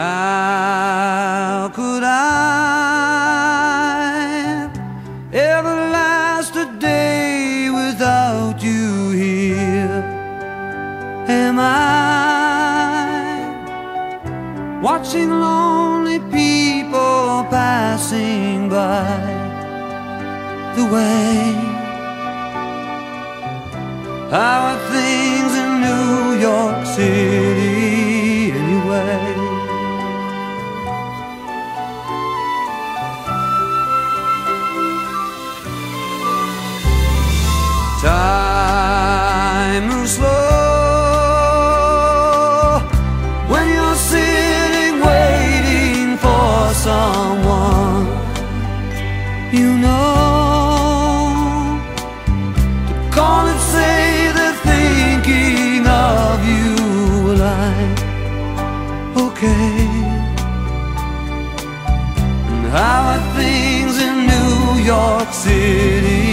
How could I ever last a day without you here? Am I watching lonely people passing by the way? How are things in New York City Moves slow when you're sitting waiting for someone you know to call and say they're thinking of you. Like, okay. And how are things in New York City?